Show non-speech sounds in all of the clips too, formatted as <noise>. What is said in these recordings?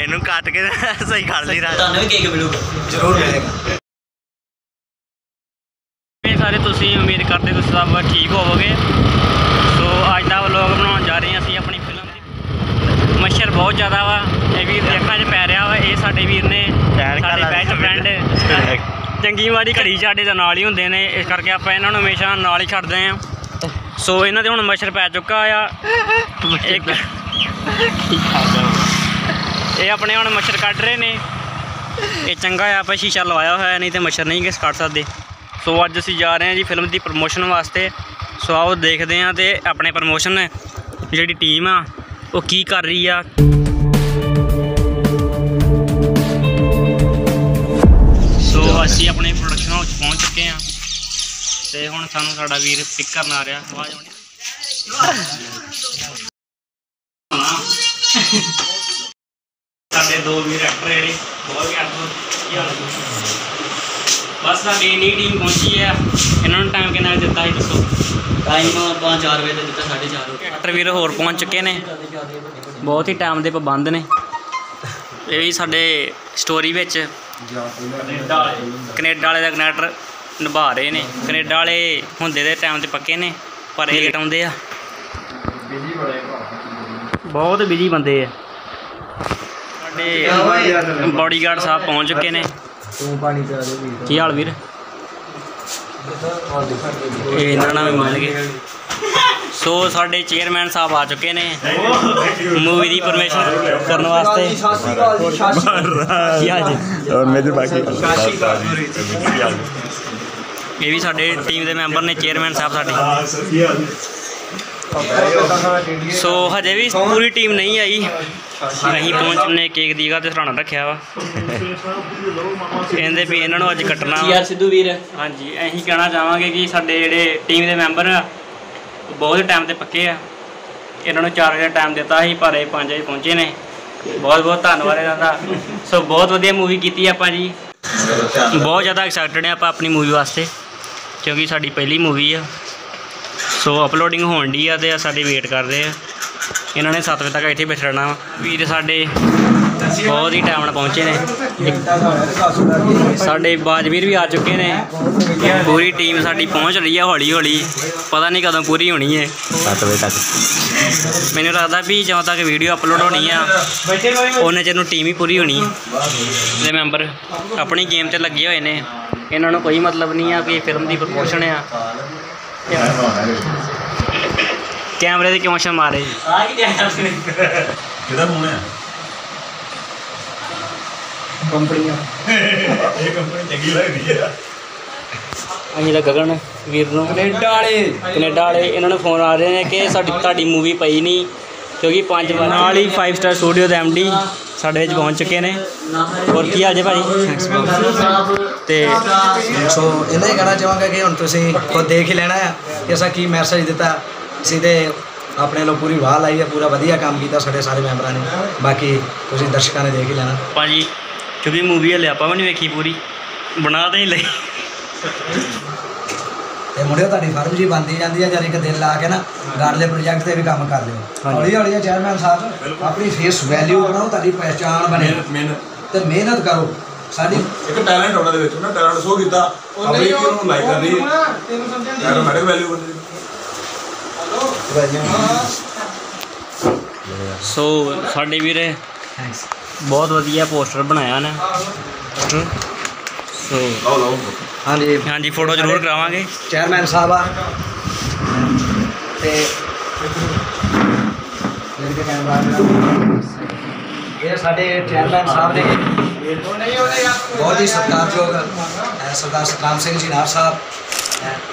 ਇਹਨੂੰ ਕੱਟ ਕੇ ਸਹੀ ਕਰ ਲਈ ਰਾਜ। ਤੁਹਾਨੂੰ ਵੀ ਕੇਕ ਮਿਲੂਗਾ ਜ਼ਰੂਰ ਮਿਲੇਗਾ। ਇਹ ਸਾਰੇ ਤੁਸੀਂ ਉਮੀਦ ਕਰਦੇ ਤੁਸੀਂ ਸਭ ਠੀਕ ਹੋਵੋਗੇ। ਸੋ ਅੱਜ ਦਾ ਵਲੌਗ ਬਣਾਉਣ ਜਾ ਰਹੇ ਹਾਂ ਅਸੀਂ ਆਪਣੀ ਫਿਲਮ ਦੀ। ਮੱਛਰ ਬਹੁਤ ਜ਼ਿਆਦਾ ਵਾ ਇਹ ਵੀਰ ਦੇ ਅੱਖਾਂ 'ਚ ਪੈ ਰਿਹਾ ਵਾ ਇਹ ਸਾਡੇ ਵੀਰ ਨੇ ਸਾਡੇ ਬੈਸਟ ਫਰੈਂਡ ਚੰਗੀ ਮਾੜੀ ਘੜੀ ਸਾਡੇ ਦੇ ਨਾਲ ਹੀ ਹੁੰਦੇ ਨੇ ਇਸ ਕਰਕੇ ਆਪਾਂ ਇਹਨਾਂ ਨੂੰ ਹਮੇਸ਼ਾ ਨਾਲ ਹੀ ਛੱਡਦੇ ਹਾਂ। ਸੋ ਇਹਨਾਂ ਦੇ ਹੁਣ ਮੱਛਰ ਪੈ ਚੁੱਕਾ ਆ। ਇੱਕ ਇਹ ਆਪਣੇ ਹੁਣ ਮੱਛਰ ਕੱਢ ਰਹੇ ਨੇ। ਇਹ ਚੰਗਾ ਆ, ਆਪਾਂ ਸ਼ੀਸ਼ਾ ਲਵਾਇਆ ਹੋਇਆ, ਨਹੀਂ ਤੇ ਮੱਛਰ ਨਹੀਂ ਕਿਸ ਕੱਢ ਸਕਦੇ। ਸੋ ਅੱਜ ਅਸੀਂ ਜਾ ਰਹੇ ਹਾਂ ਜੀ ਫਿਲਮ ਦੀ ਪ੍ਰਮੋਸ਼ਨ ਵਾਸਤੇ। ਸੋ ਆਓ ਦੇਖਦੇ ਹਾਂ ਤੇ ਆਪਣੇ ਪ੍ਰਮੋਸ਼ਨ ਜਿਹੜੀ ਟੀਮ ਆ, ਉਹ ਕੀ ਕਰ ਰਹੀ ਆ। ਸੋ ਅਸੀਂ ਆਪਣੇ ਪ੍ਰੋਡਕਸ਼ਨ ਹਾਊਸ ਪਹੁੰਚ ਚੁੱਕੇ ਹਾਂ। ਤੇ ਹੁਣ ਸਾਨੂੰ ਸਾਡਾ ਵੀਰ ਪਿਕ ਕਰਨ ਆ ਰਿਹਾ। ਆਵਾਜ਼ ਆਉਣੀ। ਸਾਡੇ ਦੋ ਵੀਰ ਐਕਟਰ ਜਿਹੜੇ ਬਹੁਤ ਹੀ ਹਾਲ ਹੈ ਬਸ ਸਾਡੀ ਇੰਨੀ ਟੀਮ ਪਹੁੰਚੀ ਹੈ ਇਹਨਾਂ ਨੂੰ ਟਾਈਮ ਕਿੰਨਾ ਕੁ ਦਿੱਤਾ ਸੀ ਦੱਸੋ? ਟਾਈਮ ਆਪਾਂ 4 ਵਜੇ ਦਾ ਦਿੱਤਾ 4:30 ਵਜੇ ਐਕਟਰ ਵੀਰ ਹੋਰ ਪਹੁੰਚ ਚੁੱਕੇ ਨੇ। ਬਹੁਤ ਹੀ ਟਾਈਮ ਦੇ ਪਾਬੰਦ ਨੇ। ਇਹ ਵੀ ਸਾਡੇ ਸਟੋਰੀ ਵਿੱਚ ਕੈਨੇਡਾ ਵਾਲੇ ਦਾ ਕਨੈਕਟਰ ਨਿਭਾ ਰਹੇ ਨੇ। ਕੈਨੇਡਾ ਵਾਲੇ ਹੁੰਦੇ ਦੇ ਟਾਈਮ ਤੇ ਪੱਕੇ ਨੇ ਪਰ ਇਹ ਲੇਟ ਆਉਂਦੇ ਆ। ਬਹੁਤ ਬਿਜ਼ੀ ਬੰਦੇ ਆ। ਸਾਡੇ ਬਾਡੀਗਾਰਡ ਸਾਹਿਬ ਪਹੁੰਚ ਚੁੱਕੇ ਨੇ। ਤੂੰ ਪਾਣੀ ਪਿਆ ਦੇ ਵੀਰ। ਕੀ ਹਾਲ ਵੀਰ? ਇਹ ਇਹਨਾਂ ਨਾਲ ਵੀ ਮਿਲ ਗਏ। ਸੋ ਸਾਡੇ ਚੇਅਰਮੈਨ ਸਾਹਿਬ ਆ ਚੁੱਕੇ ਨੇ ਮੂਵੀ ਦੀ ਪਰਮਿਸ਼ਨ ਕਰਨ ਵਾਸਤੇ। ਕੀ ਹਾਲ ਜੀ? ਔਰ ਮੇਰੇ ਬਾਕੀ ਇਹ ਵੀ ਸਾਡੇ ਟੀਮ ਦੇ ਮੈਂਬਰ ਨੇ ਚੇਅਰਮੈਨ ਸਾਹਿਬ ਸਾਡੇ। ਸੋ ਹਜੇ ਵੀ ਪੂਰੀ ਟੀਮ ਨਹੀਂ ਆਈ। ਅਸੀਂ ਪਹੁੰਚਨੇ ਕੇਕ ਦੀ ਜਗ੍ਹਾ ਤੇ ਸਰਾਣਾ ਰੱਖਿਆ ਵਾ। ਕਹਿੰਦੇ ਵੀ ਇਹਨਾਂ ਨੂੰ ਅੱਜ ਕੱਟਣਾ। ਯਾਰ ਸਿੱਧੂ ਵੀਰ। ਹਾਂਜੀ ਅਸੀਂ ਕਹਿਣਾ ਚਾਹਾਂਗੇ ਕਿ ਸਾਡੇ ਜਿਹੜੇ ਟੀਮ ਦੇ ਮੈਂਬਰ ਆ ਬਹੁਤ ਟਾਈਮ ਤੇ ਪੱਕੇ ਆ। ਇਹਨਾਂ ਨੂੰ 4 ਵਜੇ ਟਾਈਮ ਦਿੱਤਾ ਸੀ ਪਰ ਇਹ 5 ਵਜੇ ਪਹੁੰਚੇ ਨੇ। ਬਹੁਤ ਬਹੁਤ ਧੰਨਵਾਦ ਇਹਨਾਂ ਦਾ। ਸੋ ਬਹੁਤ ਵਧੀਆ ਮੂਵੀ ਕੀਤੀ ਆਪਾਂ ਜੀ। ਬਹੁਤ ਜ਼ਿਆਦਾ ਐਕਸਾਈਟਡ ਆ ਆਪਾਂ ਆਪਣੀ ਮੂਵੀ ਵਾਸਤੇ ਕਿਉਂਕਿ ਸਾਡੀ ਪਹਿਲੀ ਮੂਵੀ ਆ। ਸੋ ਅਪਲੋਡਿੰਗ ਹੋਣ ਦੀ ਆ ਤੇ ਸਾਡੀ ਵੇਟ ਕਰ ਰਹੇ ਆ। ਇਹਨਾਂ ਨੇ 7 ਵਜੇ ਤੱਕ ਇੱਥੇ ਬੈਠੇ ਰਹਿਣਾ ਵੀਰ ਸਾਡੇ ਬਹੁਤ ਹੀ ਟਾਈਮ ਨਾਲ ਪਹੁੰਚੇ ਨੇ। ਸਾਡੇ ਬਾਜਵੀਰ ਵੀ ਆ ਚੁੱਕੇ ਨੇ। ਪੂਰੀ ਟੀਮ ਸਾਡੀ ਪਹੁੰਚ ਰਹੀ ਹੈ ਹੌਲੀ ਹੌਲੀ। ਪਤਾ ਨਹੀਂ ਕਦੋਂ ਪੂਰੀ ਹੋਣੀ ਹੈ 7 ਵਜੇ ਤੱਕ। ਮੈਨੂੰ ਲੱਗਦਾ ਵੀ ਜਦੋਂ ਤੱਕ ਵੀਡੀਓ ਅਪਲੋਡ ਹੋਣੀ ਆ ਉਹਨੇ ਚਿਰ ਨੂੰ ਟੀਮ ਹੀ ਪੂਰੀ ਹੋਣੀ। ਹੈ ਦੇ ਮੈਂਬਰ ਆਪਣੀ ਗੇਮ ਤੇ ਲੱਗੇ ਹੋਏ ਨੇ। ਇਹਨਾਂ ਨੂੰ ਕੋਈ ਮਤਲਬ ਨਹੀਂ ਆ ਕਿ ਫਿਲਮ ਦੀ ਪ੍ਰਮੋਸ਼ਨ ਆ। ਕੈਮਰੇ ਦੇ ਕਿਉਂ ਛਾ ਮਾਰੇ ਆ ਕੀ ਜਾਇਆ ਆਪਣੇ ਕਿਹਦਾ ਫੋਨ ਹੈ ਕੰਪਨੀਆਂ। ਇਹ ਕੰਪਨੀ ਚੰਗੀ ਲੱਗਦੀ ਹੈ ਅਸੀਂ ਤਾਂ ਗਗਨ ਵੀਰ ਨੂੰ ਕੈਨੇਡਾ ਵਾਲੇ। ਕੈਨੇਡਾ ਵਾਲੇ ਇਹਨਾਂ ਨੂੰ ਫੋਨ ਆ ਰਹੇ ਨੇ ਕਿ ਸਾਡੀ ਤੁਹਾਡੀ ਮੂਵੀ ਪਈ ਨਹੀਂ ਕਿਉਂਕਿ ਪੰਜ ਵਾਰ ਨਾਲ ਹੀ 5 ਸਟਾਰ ਸਟੂਡੀਓ ਦੇ ਐਮਡੀ ਸਾਡੇ ਵਿੱਚ ਪਹੁੰਚ ਚੁੱਕੇ ਨੇ। ਹੋਰ ਕੀ ਹਾਲ ਜੇ ਭਾਜੀ? ਤੇ ਸੋ ਇਹਨਾਂ ਹੀ ਕਹਿਣਾ ਚਾਹਾਂਗਾ ਕਿ ਹੁਣ ਤੁਸੀਂ ਖੁਦ ਦੇਖ ਹੀ ਲੈਣਾ ਆ ਕਿ ਅਸਾਂ ਕੀ ਮੈਸੇਜ ਦਿੱਤਾ। ਅਸੀਂ ਤੇ ਆਪਣੇ ਲੋ ਪੂਰੀ ਵਾਹ ਲਾਈ ਹੈ ਪੂਰਾ ਵਧੀਆ ਕੰਮ ਕੀਤਾ ਸਾਡੇ ਸਾਰੇ ਮੈਂਬਰਾਂ ਨੇ। ਬਾਕੀ ਤੁਸੀਂ ਦਰਸ਼ਕਾਂ ਨੇ ਦੇਖ ਹੀ ਲੈਣਾ। ਭਾਜੀ ਕਿਉਂਕਿ ਮੂਵੀ ਹਲੇ ਆਪਾਂ ਵੀ ਨਹੀਂ ਵੇਖੀ ਪੂਰੀ। ਬਣਾ ਤਾਂ ਹੀ ਲਈ। ਤੇ ਮੁੰਡਿਓ ਤੁਹਾਡੀ ਫਰਮ ਜੀ ਬੰਦੀ ਜਾਂਦੀ ਹੈ ਜਦ ਇੱਕ ਦਿਨ ਲਾ ਕੇ ਨਾ ਗਾੜਲੇ ਪ੍ਰੋਜੈਕਟ ਤੇ ਵੀ ਕੰਮ ਕਰ ਲਿਓ। ਹੌਲੀ ਹੌਲੀ ਚੇਅਰਮੈਨ ਸਾਹਿਬ ਆਪਣੀ ਫੇਸ ਵੈਲਿਊ ਬਣਾਓ ਤੁਹਾਡੀ ਪਹਿਚਾਣ ਬਣੇ। ਮਿਹਨਤ ਤੇ ਮਿਹਨਤ ਕਰੋ। ਸਾਡੀ ਇੱਕ ਟੈਲੈਂਟ ਉਹਨਾਂ ਦੇ ਵਿੱਚ ਉਹਨਾਂ ਟੈਲੈਂਟ ਸ਼ੋ ਕੀਤਾ। ਪਬਲਿਕ ਉਹਨੂੰ ਲਾਈਕ ਕਰ ਰਹੀ ਹੈ। ਐਟੋਮੈਟਿਕ ਵੈਲਿਊ ਬਣ ਸੋ ਸਾਡੇ ਵੀਰੇ ਬਹੁਤ ਵਧੀਆ ਪੋਸਟਰ ਬਣਾਇਆ ਨੇ। ਸੋ ਹਾਂਜੀ। ਹਾਂਜੀ ਫੋਟੋ ਜ਼ਰੂਰ ਕਰਾਵਾਂਗੇ। ਚੇਅਰਮੈਨ ਸਾਹਿਬ। ਆ ਤੇ ਇਹ ਸਾਡੇ ਚੇਅਰਮੈਨ ਸਾਹਿਬ ਨੇ। ਬਹੁਤ ਹੀ ਸਤਿਕਾਰਯੋਗ ਸਰਦਾਰ ਸਤਨਾਮ ਸਿੰਘ ਜੀ ਨਾਰ ਸਾਹਿਬ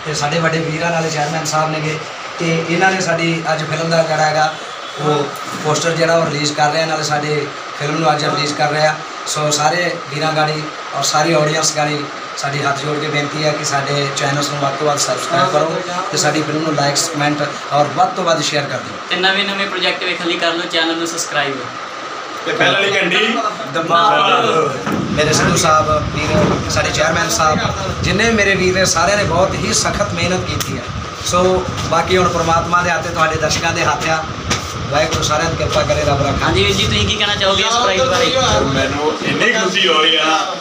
ਤੇ ਸਾਡੇ ਵੱਡੇ ਵੀਰਾਂ ਵਾਲੇ ਚੇਅਰਮੈਨ ਸਾਹਿਬ ਨੇਗੇ। ਤੇ ਇਹਨਾਂ ਨੇ ਸਾਡੀ ਅੱਜ ਫਿਲਮ ਦਾ ਜਿਹੜਾ ਹੈਗਾ ਉਹ ਪੋਸਟਰ ਜਿਹੜਾ ਉਹ ਰਿਲੀਜ਼ ਕਰ ਰਹੇ ਆ ਨਾਲੇ ਸਾਡੇ ਫਿਲਮ ਨੂੰ ਅੱਜ ਰਿਲੀਜ਼ ਕਰ ਰਹੇ। ਆ ਸੋ ਸਾਰੇ ਵੀਰਾਂ ਗਾੜੀ ਔਰ ਸਾਰੀ ਆਡੀਅנס ਗਾੜੀ ਸਾਡੀ ਹੱਥ ਜੋੜ ਕੇ ਬੇਨਤੀ ਹੈ ਕਿ ਸਾਡੇ ਚੈਨਲਸ ਨੂੰ ਵੱਧ ਤੋਂ ਵੱਧ ਸਬਸਕ੍ਰਾਈਬ ਕਰੋ ਤੇ ਸਾਡੀ ਫਿਲਮ ਨੂੰ ਲਾਈਕਸ ਕਮੈਂਟ ਔਰ ਵੱਧ ਤੋਂ ਵੱਧ ਸ਼ੇਅਰ ਕਰ ਦਿਓ। ਤੇ ਨਵੇਂ ਨਵੇਂ ਪ੍ਰੋਜੈਕਟ ਵੇਖਣ ਲਈ ਕਰ ਲਓ ਚੈਨਲ ਨੂੰ ਸਬਸਕ੍ਰਾਈਬ ਤੇ ਪਹਿਲ ਵਾਲੀ ਘੰਟੀ? ਮੇਰੇ ਸਿੱਧੂ ਸਾਹਿਬ ਵੀਰ ਸਾਡੇ ਚੇਅਰਮੈਨ ਸਾਹਿਬ ਜਿੰਨੇ ਵੀ ਮੇਰੇ ਵੀਰ ਨੇ ਸਾਰਿਆਂ ਨੇ ਬਹੁਤ ਹੀ ਸਖਤ ਮਿਹਨਤ ਕੀਤੀ ਹੈ। ਸੋ ਬਾਕੀ ਹੁਣ ਪ੍ਰਮਾਤਮਾ ਦੇ ਹੱਥੇ ਤੁਹਾਡੇ ਦਰਸ਼ਕਾਂ ਦੇ ਹੱਥ ਆ ਵਾਹਿਗੁਰੂ ਸਾਰਿਆਂ ਦੀ ਕਿਰਪਾ ਕਰੇ ਰੱਬ ਰੱਖਾ। ਹਾਂਜੀ ਵੀਰ ਜੀ ਤੁਸੀਂ ਕੀ ਕਹਿਣਾ ਚਾਹੋਗੇ ਇਸ ਪ੍ਰਾਈਜ਼ ਬਾਰੇ? ਮੈਨੂੰ ਇੰਨੀ ਖੁਸ਼ੀ ਹੋ ਰਹੀ ਹੈ ਨਾ।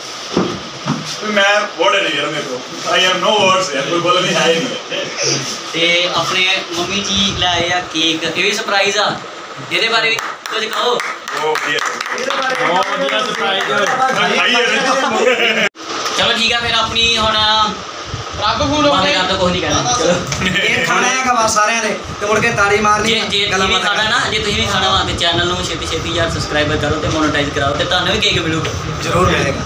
ਮੈਂ ਵਰਡ ਨਹੀਂ ਯਾਰ ਮੇਰੇ ਕੋਲ। ਆਈ ਹੈਵ ਨੋ ਵਰਡਸ ਯਾਰ ਕੋਈ ਬੋਲ ਨਹੀਂ ਹੈ ਨਹੀਂ। ਤੇ ਆਪਣੇ ਮੰਮੀ ਜੀ ਲੈ ਆਏ ਆ ਕੇਕ। ਇਹ ਵੀ ਸਰਪ੍ਰਾਈਜ਼ ਆ। ਇਹਦੇ ਬਾਰੇ ਵੀ ਕੁਝ ਕਹੋ। ਚਲੋ ਠੀਕ ਆ ਫਿਰ ਆਪਣੀ ਹੁਣ ਰੱਬ ਫੂਲ ਬੰਦ ਕਰ ਦੋ ਕੁਝ ਨਹੀਂ ਕਹਿਣਾ। ਚਲੋ। ਇਹ ਖਾਣਾ ਹੈਗਾ ਵਾ ਸਾਰਿਆਂ ਨੇ ਤੇ ਮੁੜ ਕੇ ਤਾੜੀ ਮਾਰਨੀ ਜੇ ਜੇ ਗੱਲਾਂ ਤੁਸੀਂ ਵੀ ਖਾਣਾ ਨਾ ਜੇ ਤੁਸੀਂ ਵੀ ਖਾਣਾ ਵਾ ਤੇ ਚੈਨਲ ਨੂੰ ਛੇਤੀ ਛੇਤੀ ਯਾਰ ਸਬਸਕ੍ਰਾਈਬ ਕਰੋ ਤੇ ਮੋਨੇਟਾਈਜ਼ ਕਰਾਓ ਤੇ ਤੁਹਾਨੂੰ ਵੀ ਕੇਕ ਮਿਲੂਗਾ। ਜ਼ਰੂਰ ਮਿਲੇਗਾ।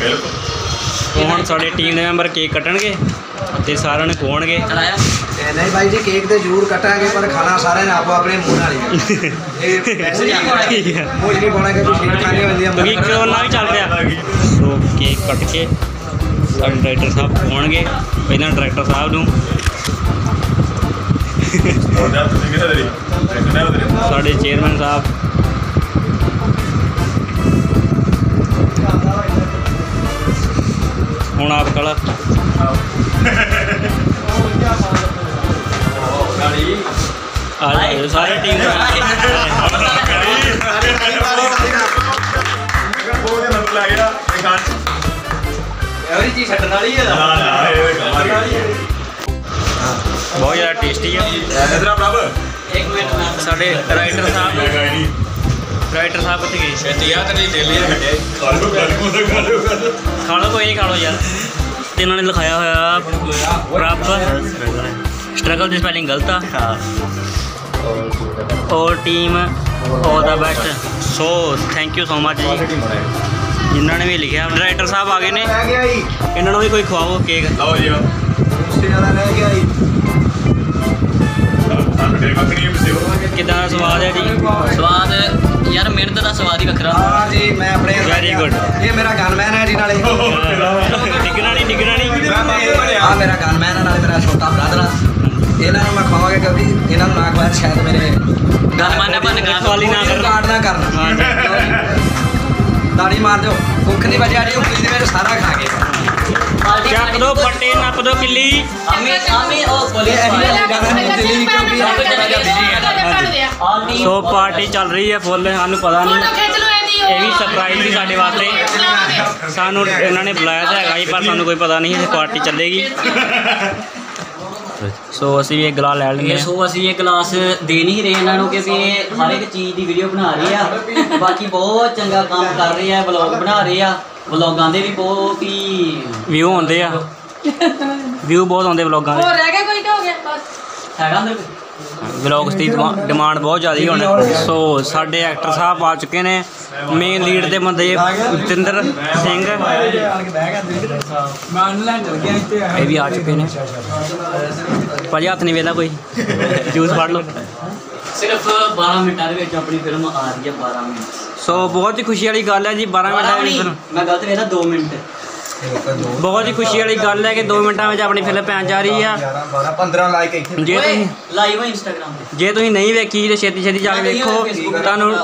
ਬਿਲਕੁਲ। ਹੁਣ ਸਾਡੇ ਟੀਮ ਦੇ ਮੈਂਬਰ ਕੇਕ ਕੱਟਣਗੇ ਤੇ ਸਾਰਿਆਂ ਨੂੰ ਖਵਾਉਣਗੇ। ਚਲਾਇਆ ਤੇ ਨਹੀਂ ਭਾਈ ਜੀ ਕੇਕ ਤੇ ਜ਼ਰੂਰ ਕੱਟਾਂਗੇ ਪਰ ਖਾਣਾ ਸਾਰਿਆਂ ਨੇ ਆਪੋ ਆਪਣੇ ਮੂੰਹ ਨਾਲ ਹੀ। ਇਹ ਪੈਸੇ ਨਹੀਂ ਪਾਉਣੇ ਮੂੰਹ ਨਹੀਂ ਪਾਉਣਾ ਕਿ ਤੁਸੀਂ ਖਾਣੇ ਹੁੰਦੀ ਆ ਕਿਉਂਕਿ ਕਰੋਨਾ ਵੀ ਚੱਲ ਰਿਹਾ। ਸੋ ਕੇਕ ਕੱਟ ਕੇ ਸਾਡੇ ਡਾਇਰੈਕਟਰ ਸਾਹਿਬ ਖਵਾਉਣਗੇ ਪਹਿਲਾਂ ਡਾਇਰੈਕਟਰ ਸਾਹਿਬ ਨੂੰ। ਦੇ ਦੇ ਸਾਡੇ ਚੇਅਰਮੈਨ ਸਾਹਿਬ। ਹੁਣ ਆਪ ਕਲਾ। ਆ ਸਾਰੇ ਟੀਮ ਉਹਦੇ ਚੀਜ਼ ਛੱਡਣ ਵਾਲੀ ਹੈ ਨਾ ਨਾ ਇਹ ਬਹੁਤ ਜ਼ਿਆਦਾ ਟੇਸਟੀ ਆ। ਇਧਰ ਪ੍ਰਭ। ਇੱਕ ਮਿੰਟ ਸਾਡੇ ਰਾਈਟਰ ਸਾਹਿਬ ਰਾਈਟਰ ਸਾਹਿਬ ਕਿੱਥੇ ਗਏ। ਛੇਤੀ ਆ ਤੇ ਦੇ ਲਿਆ ਕਾਲੂ ਕਾਲੂ ਕਾਲੂ ਕਾਲੂ ਖਾ ਲਓ ਕੋਈ ਨਹੀਂ ਖਾ ਲਓ ਯਾਰ। ਤੇ ਇਹਨਾਂ ਨੇ ਲਿਖਾਇਆ ਹੋਇਆ ਪ੍ਰਭ ਸਟਰਗਲ ਦੀ ਸਪੈਲਿੰਗ ਗਲਤ ਆ। ਔਰ team all the best so thank you so much ji. ਜਿਨ੍ਹਾਂ ਨੇ ਵੀ ਲਿਖਿਆ ਰਾਈਟਰ ਸਾਹਿਬ ਆ ਗਏ ਨੇ। ਰਹਿ ਗਿਆ ਜੀ। ਇਹਨਾਂ ਨੂੰ ਵੀ ਕੋਈ ਖਵਾਓ ਕੇਕ। ਲਓ ਜੀ ਉਸੇ ਜ਼ਿਆਦਾ ਰਹਿ ਗਿਆ ਜੀ। ਸਾਨੂੰ ਤੇਰੀ ਮੱਖਣੀ ਵੀ ਸਿਓ ਕਿਦਾਂ ਦਾ ਸਵਾਦ ਹੈ ਜੀ? ਸਵਾਦ ਯਾਰ ਮਿਹਨਤ ਦਾ ਸਵਾਦ ਹੀ ਵੱਖਰਾ। ਹਾਂ ਜੀ ਮੈਂ ਆਪਣੇ Very good. ਇਹ ਮੇਰਾ ਗਨਮੈਨ ਹੈ ਜੀ ਨਾਲੇ। ਡਿੱਗਣਾ ਨਹੀਂ ਡਿੱਗਣਾ ਨਹੀਂ। ਆ ਮੇਰਾ ਗਨਮੈਨ ਹੈ ਨਾਲੇ ਮੇਰਾ ਛੋਟਾ ਬ੍ਰਦਰ ਆ। ਇਹਨਾਂ ਨੂੰ ਮੈਂ ਖਵਾਵਾਂਗਾ ਕਿਉਂਕਿ ਇਹਨਾਂ ਨੂੰ ਨਾ ਖਵਾਇਆ ਸ਼ਾਇਦ ਮੇਰੇ ਗਨਮਾਨਾ ਬਣ ਗਿਆ ਵਾਲੀ ਨਾ ਕਰ ਕਾਰਡ ਨਾ ਕਰਨਾ। ਤਾੜੀ ਮਾਰ ਦਿਓ। ਭੁੱਖ ਨਹੀਂ ਵਜਿਆ ਜੀ ਉਂਗਲੀ ਦੇ ਵਿੱਚ ਸਾਰਾ ਖਾ ਗਏ। ਚੱਕ ਦੋ ਪੱਟੇ ਨੱਪ ਦੋ ਕਿੱਲੀ। ਆਮੀ ਆਮੀ ਉਹ ਹੈ। ਆਲਨੀ ਸੋ ਪਾਰਟੀ ਚੱਲ ਰਹੀ ਹੈ ਫੁੱਲ ਸਾਨੂੰ ਪਤਾ ਨਹੀਂ। ਇਹ ਵੀ ਸਰਪ੍ਰਾਈਜ਼ ਸੀ ਸਾਡੇ ਵਾਸਤੇ। ਸਾਨੂੰ ਇਹਨਾਂ ਨੇ ਬੁਲਾਇਆ ਤਾਂ ਹੈਗਾ ਹੀ ਪਰ ਸਾਨੂੰ ਕੋਈ ਪਤਾ ਨਹੀਂ ਇਹ ਪਾਰਟੀ ਚੱਲੇਗੀ। <laughs> ਸੋ ਅਸੀਂ ਵੀ ਇੱਕ ਗਲਾ ਲੈ ਲੈਂਦੇ ਇਹ ਹਾਂ। ਸੋ ਅਸੀਂ ਇਹ ਕਲਾਸ ਦੇ ਨਹੀਂ ਰਹੇ ਇਹਨਾਂ ਨੂੰ ਕਿਉਂਕਿ ਇਹ ਹਰ ਇੱਕ ਚੀਜ਼ ਦੀ ਵੀਡੀਓ ਬਣਾ ਰਹੇ ਆ। ਬਾਕੀ ਬਹੁਤ ਚੰਗਾ ਕੰਮ ਕਰ ਰਹੇ ਆ ਵਲੌਗ ਬਣਾ ਰਹੇ ਆ। ਵਲੌਗਾਂ ਦੇ ਵੀ ਬਹੁਤ ਹੀ ਵਿਊ ਆਉਂਦੇ ਆ। <laughs> ਵਿਊ ਬਹੁਤ ਆਉਂਦੇ ਵਲੌਗਾਂ ਦੇ। ਹੋਰ ਰਹਿ ਗਿਆ ਕੋਈ ਕਿ ਹੋ ਗਿਆ? ਬਸ। ਹੈਗਾ ਅੰਦਰ ਵਲੌਗਸ ਦੀ ਡਿਮਾਂਡ ਬਹੁਤ ਜ਼ਿਆਦਾ ਹੁਣ। ਸੋ ਸਾਡੇ ਐਕਟਰ ਸਾਹਿਬ ਆ ਚੁੱਕੇ ਨੇ। ਮੇਨ ਲੀਡ ਦੇ ਬੰਦੇ ਜਤਿੰਦਰ ਸਿੰਘ। ਇਹ ਵੀ ਆ ਚੁੱਕੇ ਨੇ। ਭਾਜੀ ਹੱਥ ਨਹੀਂ ਵੇਲਾ ਕੋਈ। ਜੂਸ ਫੜ ਲਓ। ਸਿਰਫ 12 ਮਿੰਟਾਂ ਦੇ ਵਿੱਚ ਆਪਣੀ ਫਿਲਮ ਆ ਰਹੀ ਹੈ 12 ਮਿੰਟ। ਸੋ ਬਹੁਤ ਹੀ ਖੁਸ਼ੀ ਵਾਲੀ ਗੱਲ ਹੈ ਜੀ 12 ਮਿੰਟਾਂ ਦੀ ਫਿਲਮ ਮੈਂ ਗਲਤ ਵੇਖਦਾ 2 ਮਿੰਟ। ਬਹੁਤ ਹੀ ਖੁਸ਼ੀ ਵਾਲੀ ਗੱਲ ਹੈ ਕਿ 2 ਮਿੰਟਾਂ ਵਿੱਚ ਆਪਣੀ ਫਿਲਮ ਪੈਣ ਜਾ ਰਹੀ ਆ। 11 12 15 ਲਾਈਕ ਇੱਥੇ ਜੇ ਤੁਸੀਂ ਲਾਈਵ ਹੈ ਇੰਸਟਾਗ੍ਰਾਮ ਤੇ। ਜੇ ਤੁਸੀਂ ਨਹੀਂ ਵੇਖੀ ਤੇ ਛੇਤੀ ਛੇਤੀ ਜਾ ਕੇ ਵੇਖੋ। ਤੁਹਾਨੂੰ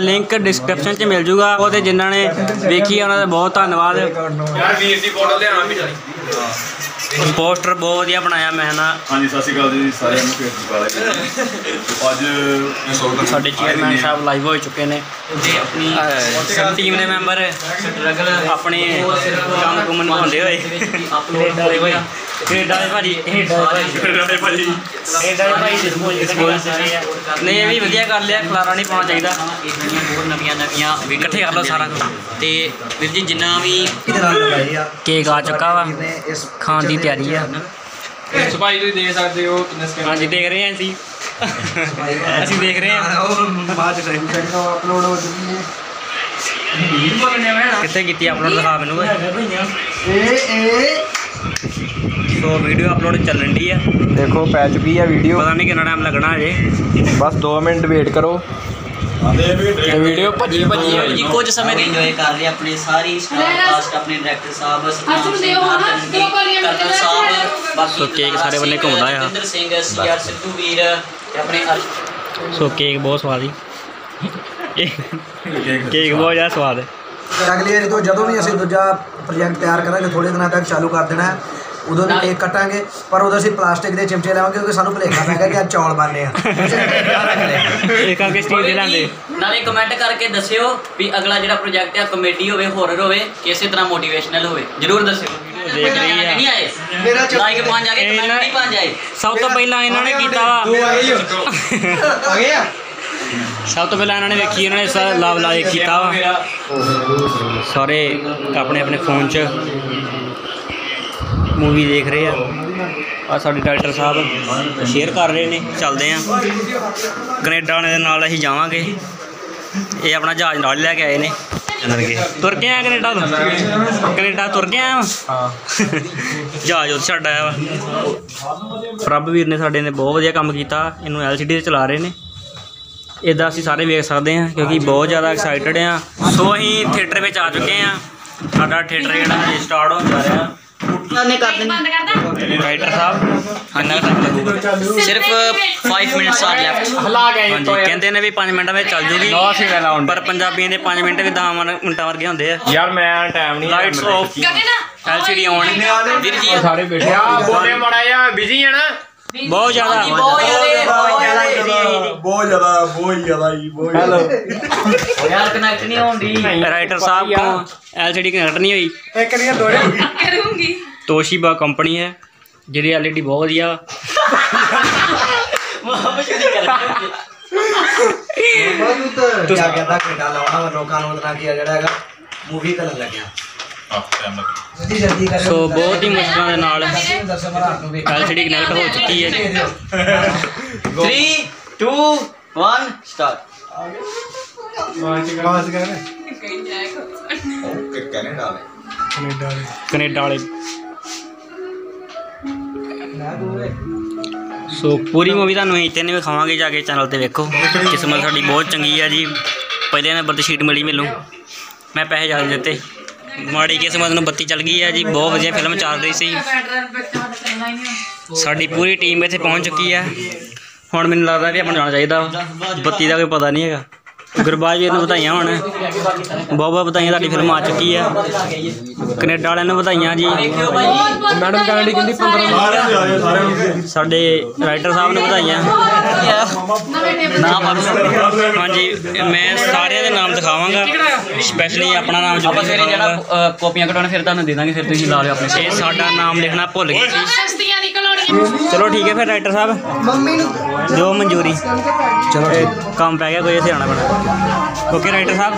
ਲਿੰਕ ਡਿਸਕ੍ਰਿਪਸ਼ਨ 'ਚ ਮਿਲ ਜੂਗਾ। ਉਹ ਤੇ ਜਿਨ੍ਹਾਂ ਨੇ ਵੇਖੀ ਉਹਨਾਂ ਦਾ ਬਹੁਤ ਧੰਨਵਾਦ। ਯਾਰ ਵੀਰ ਦੀ ਫੋਟੋ ਲਿਆਣਾ ਵੀ ਚਾਹੀਦੀ ਪੋਸਟਰ ਬਹੁਤ ਵਧੀਆ ਬਣਾਇਆ ਮੈਂ ਨਾ। ਹਾਂਜੀ ਸਤਿ ਸ਼੍ਰੀ ਅਕਾਲ ਜੀ ਸਾਰਿਆਂ ਨੂੰ ਫੇਰ ਦੁਬਾਰਾ ਅੱਜ ਸਾਡੇ ਚੇਅਰਮੈਨ ਸਾਹਿਬ ਲਾਈਵ ਹੋ ਚੁੱਕੇ ਨੇ ਤੇ ਆਪਣੀ ਟੀਮ ਦੇ ਮੈਂਬਰ ਸਟਰਗਲ ਆਪਣੇ ਕੰਮ ਕੁਮ ਨਿਭਾਉਂਦੇ ਹੋਏ। ਦੇ ਭਾਜੀ ਦੇ ਭਾਜੀ। ਦੇ ਨਹੀਂ ਇਹ ਵੀ ਵਧੀਆ ਕਰ ਲਿਆ ਖਲਾਰਾ ਨਹੀਂ ਪਾਉਣਾ ਚਾਹੀਦਾ। ਹੋਰ ਨਵੀਆਂ ਨਵੀਆਂ ਇਕੱਠੇ ਕਰ ਲਓ ਸਾਰਾ ਕੁਝ। ਤੇ ਵੀਰ ਜੀ ਜਿੰਨਾ ਵੀ ਕੇਕ ਆ ਚੁੱਕਾ ਵਾ ਖਾਣ ਦੀ ਤਿਆਰੀ ਆ। ਸਪਾਈ ਤੁਸੀਂ ਦੇਖ ਸਕਦੇ ਹੋ ਕਿੰਨੇ ਹਾਂਜੀ ਦੇਖ ਰਹੇ ਹਾਂ ਅਸੀਂ। ਅਸੀਂ ਦੇਖ ਰਹੇ ਹਾਂ। ਉਹ ਬਾਅਦ ਟਾਈਮ ਕਰਦਾ ਅਪਲੋਡ ਹੋ ਚੁੱਕੀ ਹੈ ਕਿੱਥੇ ਕੀਤੀ ਅਪਲੋਡ ਦਿਖਾ ਮੈਨੂੰ ਇਹ ਇਹ ਸੋ ਵੀਡੀਓ ਅਪਲੋਡ ਚੱਲਣ ਦੀ ਆ। ਦੇਖੋ ਪੈ ਚੁੱਕੀ ਹੈ ਵੀਡੀਓ ਪਤਾ ਨਹੀਂ ਕਿੰਨਾ ਟਾਈਮ ਲੱਗਣਾ ਅਜੇ ਬਸ 2 ਮਿੰਟ ਵੇਟ ਕਰੋ। ਤੇ ਵੀਡੀਓ ਭੱਜੀ ਭੱਜੀ ਵੀਰ ਜੀ ਕੁਝ ਸਮੇਂ ਦੀ। ਇੰਜੋਏ ਕਰ ਰਹੇ ਆਪਣੇ ਸਾਰੀ ਕਾਸਟ ਆਪਣੇ ਡਾਇਰੈਕਟਰ ਸਾਹਿਬ ਸੋ ਕੇਕ ਸਾਰੇ ਬੰਨੇ ਘੁੰਮਦਾ ਆ। ਜਤਿੰਦਰ ਸਿੰਘ ਸੀਆਰ ਸਿੱਧੂ ਵੀਰ ਤੇ ਆਪਣੇ ਸੋ ਕੇਕ ਬਹੁਤ ਸਵਾਦ ਕੇਕ ਬਹੁਤ ਜ਼ਿਆਦਾ ਸਵਾਦ ਹੈ। ਅਗਲੀ ਵਾਰੀ ਤੋਂ ਜਦੋਂ ਵੀ ਅਸੀਂ ਦੂਜਾ ਪ੍ਰੋਜੈਕਟ ਤਿਆਰ ਕਰਾਂਗੇ ਥੋੜੇ ਦਿਨਾਂ ਤੱਕ ਚਾਲੂ ਕਰ ਦੇਣਾ ਉਦੋਂ ਵੀ ਕੇਕ ਕੱਟਾਂਗੇ ਪਰ ਉਦੋਂ ਅਸੀਂ ਪਲਾਸਟਿਕ ਦੇ ਚਮਚੇ ਲਾਵਾਂਗੇ ਕਿਉਂਕਿ ਸਾਨੂੰ ਭੁਲੇਖਾ ਪੈ ਗਿਆ ਕਿ ਅੱਜ ਚੌਲ ਬਣਨੇ ਆ। ਕਰਕੇ ਸਟੀਲ ਦੇ ਲਾਂਦੇ ਨਾਲੇ ਕਮੈਂਟ ਕਰਕੇ ਦੱਸਿਓ ਵੀ ਅਗਲਾ ਜਿਹੜਾ ਪ੍ਰੋਜੈਕਟ ਆ ਕਮੇਡੀ ਹੋਵੇ ਹੋਰਰ ਹੋਵੇ ਕਿਸੇ ਤਰ੍ਹਾਂ ਮੋਟੀਵੇਸ਼ਨਲ ਹੋਵੇ ਜਰੂਰ ਦੱਸਿਓ। ਦੇਖ ਰਹੀ ਆ। ਨਹੀਂ ਆਏ। ਮੇਰਾ ਲਾਈਕ ਪੰਜ ਆ ਗਏ ਕਮੈਂਟ ਨਹੀਂ ਪੰਜ ਆਏ ਸਭ ਤੋਂ ਪਹਿਲਾਂ ਇਹਨਾਂ ਨੇ ਕੀਤਾ ਵਾ। ਆ ਗਏ ਆ? ਸਭ ਤੋਂ ਪਹਿਲਾਂ ਇਹਨਾਂ ਨੇ ਵੇਖੀ ਇਹਨਾਂ ਨੇ ਸਾਰਾ ਲਾਭ ਲਾਇਕ ਕੀਤਾ ਵਾ। ਸਾਰੇ ਆਪਣੇ ਆਪਣੇ ਫੋਨ 'ਚ ਮੂਵੀ ਦੇਖ ਰਹੇ ਆ। ਆ ਸਾਡੇ ਡਾਇਰੈਕਟਰ ਸਾਹਿਬ ਸ਼ੇਅਰ ਕਰ ਰਹੇ ਨੇ ਚੱਲਦੇ ਆ। ਕੈਨੇਡਾ ਵਾਲਿਆਂ ਦੇ ਨਾਲ ਅਸੀਂ ਜਾਵਾਂਗੇ। ਇਹ ਆਪਣਾ ਜਹਾਜ਼ ਨਾਲ ਹੀ ਲੈ ਕੇ ਆਏ ਨੇ। ਤੁਰ ਕੇ ਆਇਆ ਕੈਨੇਡਾ ਤੋਂ? ਕੈਨੇਡਾ ਤੁਰ ਕੇ ਆਇਆ ਹਾਂ। ਜਹਾਜ਼ ਉੱਥੇ ਛੱਡ ਆਇਆ ਵਾ। ਪ੍ਰਭ ਵੀਰ ਨੇ ਸਾਡੇ ਨੇ ਬਹੁਤ ਵਧੀਆ ਕੰਮ ਕੀਤਾ। ਇਹਨੂੰ LCD ਤੇ ਚਲਾ ਰਹੇ ਨੇ। ਇਦਾਂ ਅਸੀਂ ਸਾਰੇ ਵੇਖ ਸਕਦੇ ਹਾਂ ਕਿਉਂਕਿ ਬਹੁਤ ਜ਼ਿਆਦਾ ਐਕਸਾਈਟਡ ਆ ਸੋ ਅਸੀਂ ਥੀਏਟਰ ਵਿੱਚ ਆ ਚੁੱਕੇ ਹਾਂ। ਸਾਡਾ ਥੀਏਟਰ ਜਿਹੜਾ ਹੈ ਸਟਾਰਟ ਹੋਣ ਜਾ ਰਿਹਾ। ਨੇ ਕਰ ਦੇਣੀ। ਰਾਈਟਰ ਸਾਹਿਬ ਕਿੰਨਾ ਟਾਈਮ ਲੱਗੂਗਾ? ਸਿਰਫ 5 ਮਿੰਟਸ ਆ ਲੈਫਟ ਹਲਾ ਗਏ ਹਾਂਜੀ ਕਹਿੰਦੇ ਨੇ ਵੀ 5 ਮਿੰਟਾਂ ਵਿੱਚ ਚੱਲ ਜੂਗੀ। ਨੋ ਸੀ ਪਰ ਪੰਜਾਬੀਆਂ ਦੇ 5 ਮਿੰਟ ਵੀ 10 ਮਿੰਟਾਂ ਵਰਗੇ ਹੁੰਦੇ ਆ। ਯਾਰ ਮੈਂ ਟਾਈਮ ਨਹੀਂ ਲਾਈਟਸ ਆਫ ਐਲਸੀਡੀ ਔਨ ਵੀਰ ਜੀ ਸਾਰੇ ਬੈਠੇ ਆ। ਬੋਲੇ ਮੜਾ ਜਾ ਬਿਜ਼ੀ ਹੈ ਨਾ। ਬਹੁਤ ਜ਼ਿਆਦਾ। ਹਾਂਜੀ, ਬਹੁਤ ਜ਼ਿਆਦਾ ਬਹੁਤ ਜ਼ਿਆਦਾ ਜੀ। ਬਹੁਤ ਜ਼ਿਆਦਾ। ਬਹੁਤ ਜ਼ਿਆਦਾ ਜੀ ਬਹੁਤ ਉਹ ਯਾਰ ਕਨੈਕਟ ਨਹੀਂ ਹੋਣੀ ਰਾਈਟਰ ਸਾਹਿਬ ਤੋਂ ਐਲਸੀਡੀ ਕਨੈਕਟ ਨਹੀਂ ਹੋਈ। ਇੱਕ ਨਹੀਂ ਦੋੜੇ ਕਰੂੰਗੀ। ਤੋਸ਼ੀਬਾ ਕੰਪਨੀ ਹੈ ਜਿਹਦੀ ਐਲਈਡੀ ਬਹੁਤ ਵਧੀਆ। ਵਾ। ਵਾਪਸ ਨਹੀਂ ਕਰਾਂਗੇ ਕੀ ਕਹਿੰਦਾ ਕੈਨੇਡਾ ਲਾਉਣਾ ਵਾ ਲੋਕਾਂ ਨੂੰ ਉਹਦਾ ਕੀ ਆ ਜਿਹੜਾ ਹੈਗਾ ਮੂਵੀ ਕਰਨ ਲੱਗਿਆ। ਜਲਦੀ ਜਲਦੀ ਕਰੇ ਸੋ ਬਹੁਤ ਹੀ ਮੁਸ਼ਕਲਾਂ ਦੇ ਨਾਲ ਰਾਤ ਨੂੰ ਵੇਖ ਐਲਸੀਡੀ ਕਨੈਕਟ ਹੋ ਚੁੱਕੀ ਹੈ। ਜੀ 3 2 1 ਸਟਾਰਟ ਬਾਸ ਕਰ। ਜਾਏਗਾ ਕੈਨੇਡਾ ਵਾਲੇ। ਸੋ ਪੂਰੀ ਮੂਵੀ ਤੁਹਾਨੂੰ ਅਸੀਂ ਇੱਥੇ ਨਹੀਂ ਵਿਖਾਵਾਂਗੇ ਜਾ ਕੇ ਚੈਨਲ ਤੇ ਵੇਖੋ। ਕਿਸਮਤ ਸਾਡੀ ਬਹੁਤ ਚੰਗੀ ਹੈ ਜੀ। ਪਹਿਲੇ ਨੰਬਰ ਤੇ ਸ਼ੀਟ ਮਿਲੀ ਮੈਨੂੰ। ਮੈਂ ਪੈਸੇ ਜ਼ਿਆਦਾ ਦਿੱਤੇ। ਮਾੜੀ ਕਿਸਮਤ ਨੂੰ ਬੱਤੀ ਚੱਲ ਗਈ ਹੈ ਜੀ, ਬਹੁਤ ਵਧੀਆ ਫਿਲਮ ਚੱਲ ਰਹੀ ਸੀ। ਸਾਡੀ ਪੂਰੀ ਟੀਮ ਇੱਥੇ ਪਹੁੰਚ ਚੁੱਕੀ ਹੈ ਹੁਣ ਮੈਨੂੰ ਲੱਗਦਾ ਵੀ ਆਪਾਂ ਨੂੰ ਜਾਣਾ ਚਾਹੀਦਾ। ਬੱਤੀ ਦਾ ਕੋਈ ਪਤਾ ਨਹੀਂ ਹੈਗਾ। ਗੁਰਬਾਜ ਵੀਰ ਨੂੰ ਵਧਾਈਆਂ ਹੋਣ। ਬਹੁਤ ਬਹੁਤ ਵਧਾਈਆਂ ਤੁਹਾਡੀ ਫਿਲਮ ਆ ਚੁੱਕੀ ਹੈ ਕੈਨੇਡਾ ਵਾਲਿਆਂ ਨੂੰ ਵਧਾਈਆਂ ਜੀ। ਮੈਡਮ ਕਹਿੰਦੀ ਕਹਿੰਦੀ 15 ਸਾਰਿਆਂ ਨੂੰ ਆਏ ਸਾਰਿਆਂ ਨੂੰ ਸਾਡੇ ਰਾਈਟਰ ਸਾਹਿਬ ਨੂੰ ਵਧਾਈਆਂ। ਨਾਮ ਹਾਂਜੀ ਮੈਂ ਸਾਰਿਆਂ ਦੇ ਨਾਮ ਦਿਖਾਵਾਂਗਾ। ਸਪੈਸ਼ਲੀ ਆਪਣਾ ਨਾਮ ਜਿਹੜਾ ਅ, ਕਾਪੀਆਂ ਕਟਾਉਣ ਫਿਰ ਤੁਹਾਨੂੰ ਦੇ ਦਾਂਗੇ ਫਿਰ ਤੁਸੀਂ ਲਾ ਲਿਓ ਆਪਣੇ ਇਹ ਸਾਡਾ ਨਾਮ ਲਿਖਣਾ ਭੁੱਲ ਗਏ ਸੀ ਚਲੋ ਠੀਕ ਹੈ ਫਿਰ ਰਾਈਟਰ ਸਾਹਿਬ। ਮੰਮੀ ਨੂੰ ਦਿਓ ਮਨਜ਼ੂਰੀ। ਚਲੋ ਇਹ ਕੰਮ ਪੈ ਗਿਆ ਕੋਈ ਇੱਥੇ ਆਉਣਾ ਪੈਣਾ। Okay writer sahib?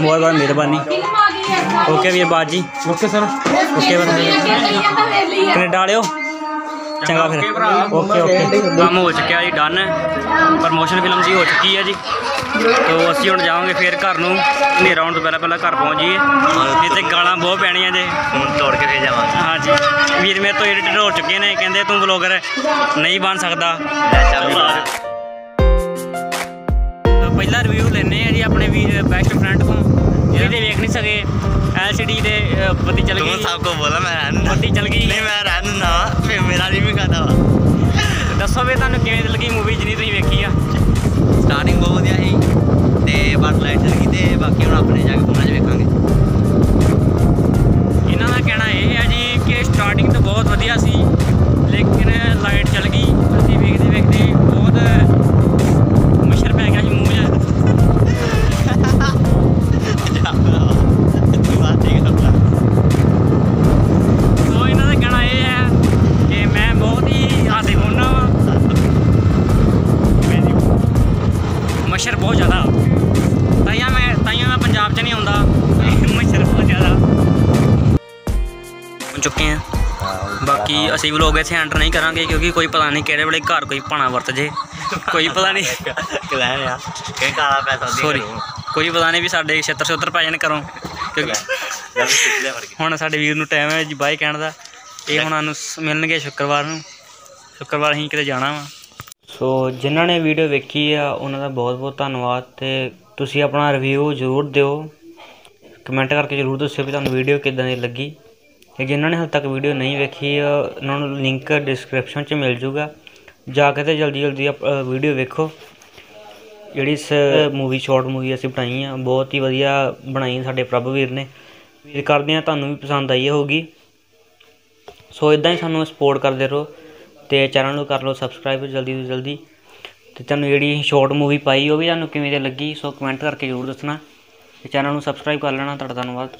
ਬਹੁਤ ਬਹੁਤ ਮਿਹਰਬਾਨੀ। ਓਕੇ ਵੀਰ ਬਾਜ। ਜੀ ਓਕੇ ਸਰ ਓਕੇ ਕੈਨੇਡਾ ਵਾਲਿਓ। ਚੰਗਾ ਫਿਰ। ਓਕੇ ਓਕੇ ਕੰਮ ਹੋ ਚੁੱਕਿਆ ਜੀ ਡਨ ਪ੍ਰਮੋਸ਼ਨ ਫਿਲਮ ਜੀ ਹੋ ਚੁੱਕੀ ਹੈ ਜੀ। ਤੋ ਅਸੀਂ ਹੁਣ ਜਾਵਾਂਗੇ ਫੇਰ ਘਰ ਨੂੰ। ਹਨੇਰਾ ਹੋਣ ਤੋਂ ਪਹਿਲਾਂ ਪਹਿਲਾਂ ਘਰ ਪਹੁੰਚ ਜਾਈਏ ਨਹੀਂ ਤੇ ਗਾਲਾਂ ਬਹੁਤ ਪੈਣੀਆਂ ਜੇ ਫੋਨ ਤੋੜ ਕੇ ਫੇਰ ਜਾਵਾਂਗੇ। ਹਾਂਜੀ। ਵੀਰ ਮੇਰੇ ਤੋਂ ਐਡੀਟਰ ਹੋ ਚੁੱਕੇ ਨੇ। ਕਹਿੰਦੇ ਤੂੰ ਬਲੌਗਰ ਨਹੀਂ ਬਣ ਸਕਦਾ। ਪਹਿਲਾ ਰਿਵਿਊ ਲੈਣੇ ਆ ਜੀ ਆਪਣੇ ਵੀਰ ਬੈਸਟ ਫਰੈਂਡ ਤੋਂ। ਜਿਹਦੇ ਤੇ ਵੇਖ ਨਹੀਂ ਸਕੇ। LCD ਦੇ ਬੱਤੀ ਚੱਲ ਤੂੰ ਗਈ। ਸਭ ਕੋ ਬੋਲਾ ਮੈਂ ਰਹਿਣ। ਬੱਤੀ ਚੱਲ ਗਈ। ਨਹੀਂ ਮੈਂ ਰਹਿਣ ਵਾ, ਫੇਰ ਮੇਰਾ ਨਹੀਂ ਵੀ ਖਾਦਾ ਵਾ ਦੱਸੋ ਵੀ ਤੁਹਾਨੂੰ ਕਿਵੇਂ ਲੱਗੀ ਮੂਵੀ ਜਿੰਨੀ ਤੁਸੀਂ ਵੇਖੀ ਆ। ਸਟਾਰਟਿੰਗ ਬਹੁਤ ਵਧੀਆ ਸੀ ਤੇ ਬਸ ਲਾਈਟ ਚੱਲ ਗਈ ਤੇ ਬਾਕੀ ਹੁਣ ਆਪਣੇ ਜਾ ਕੇ ਫੋਨਾਂ 'ਚ ਵੇਖਾਂਗੇ। ਇਹਨਾਂ ਦਾ ਕਹਿਣਾ ਇਹ ਹੈ ਜੀ ਕਿ ਸਟਾਰਟਿੰਗ ਤਾਂ ਬਹੁਤ ਵਧੀਆ ਸੀ, ਲੇਕਿਨ ਲਾਈਟ ਚੱਲ ਗਈ। ਅਸੀਂ ਵੇਖਦੇ ਵੇਖਦੇ ਬਹੁਤ ਅਸੀਂ ਵਲੋਗ ਇੱਥੇ ਐਂਟਰ ਨਹੀਂ ਕਰਾਂਗੇ ਕਿਉਂਕਿ ਕੋਈ ਪਤਾ ਨਹੀਂ ਕਿਹੜੇ ਵੇਲੇ ਘਰ ਕੋਈ ਭਾਣਾ ਵਰਤ ਜੇ। ਕੋਈ ਪਤਾ ਨਹੀਂ। ਕਲੈਨ ਆ ਕਿ ਕਾਲਾ ਪੈਸਾ ਦੀ ਸੌਰੀ ਕੋਈ ਪਤਾ ਨਹੀਂ ਵੀ ਸਾਡੇ ਛੇਤਰ ਛੇਤਰ ਪੈ ਜਾਣ ਕਰੋ ਕਿਉਂਕਿ ਹੁਣ ਸਾਡੇ ਵੀਰ ਨੂੰ ਟਾਈਮ ਹੈ ਜੀ ਬਾਈ ਕਹਿਣ ਦਾ। ਇਹ ਹੁਣ ਸਾਨੂੰ ਸ- ਮਿਲਣਗੇ ਸ਼ੁੱਕਰਵਾਰ ਨੂੰ। ਸ਼ੁੱਕਰਵਾਰ ਅਸੀਂ ਕਿਤੇ ਜਾਣਾ ਵਾ। ਸੋ ਜਿਨ੍ਹਾਂ ਨੇ ਵੀਡੀਓ ਵੇਖੀ ਆ, ਉਹਨਾਂ ਦਾ ਬਹੁਤ ਬਹੁਤ ਧੰਨਵਾਦ ਤੇ ਤੁਸੀਂ ਆਪਣਾ ਰਿਵਿਊ ਜ਼ਰੂਰ ਦਿਓ। ਕਮੈਂਟ ਕਰਕੇ ਜ਼ਰੂਰ ਦੱਸਿਓ ਵੀ ਤੁਹਾਨੂੰ ਵੀਡੀਓ ਕਿੱਦਾਂ ਦੀ ਲੱਗੀ। ਤੇ ਜਿਨ੍ਹਾਂ ਨੇ ਹਾਲੇ ਤੱਕ ਵੀਡੀਓ ਨਹੀਂ ਵੇਖੀ, ਉਹਨਾਂ ਨੂੰ ਲਿੰਕ ਡਿਸਕ੍ਰਿਪਸ਼ਨ 'ਚ ਮਿਲ ਜੂਗਾ। ਜਾ ਕੇ ਤੇ ਜਲਦੀ ਜਲਦੀ ਵੀਡੀਓ ਵੇਖੋ। ਜਿਹੜੀ ਇਸ ਮੂਵੀ ਸ਼ਾਰਟ ਮੂਵੀ ਅਸੀਂ ਬਣਾਈ ਆ, ਬਹੁਤ ਹੀ ਵਧੀਆ ਬਣਾਈ ਸਾਡੇ ਪ੍ਰਭ ਵੀਰ ਨੇ। ਵੀਰ ਕਰਦੇ ਆ ਤੁਹਾਨੂੰ ਵੀ ਪਸੰਦ ਆਈ ਹੋਊਗੀ। ਸੋ ਇਦਾਂ ਹੀ ਸਾਨੂੰ ਸਪੋਰਟ ਕਰਦੇ ਰਹੋ ਤੇ ਚੈਨਲ ਨੂੰ ਕਰ ਲਓ ਸਬਸਕ੍ਰਾਈਬ ਜਲਦੀ ਤੋਂ ਜਲਦੀ। ਤੇ ਤੁਹਾਨੂੰ ਜਿਹੜੀ ਸ਼ਾਰਟ ਮੂਵੀ ਪਾਈ, ਉਹ ਵੀ ਤੁਹਾਨੂੰ ਕਿਵੇਂ ਦੀ ਲੱਗੀ, ਸੋ ਕਮੈਂਟ ਕਰਕੇ ਜ਼ਰੂਰ ਦੱਸਣਾ। ਤੇ ਚੈਨਲ ਨੂੰ ਸਬਸਕ੍ਰਾਈਬ ਕਰ ਲੈਣਾ, ਤੁਹਾਡਾ ਧੰਨਵਾਦ।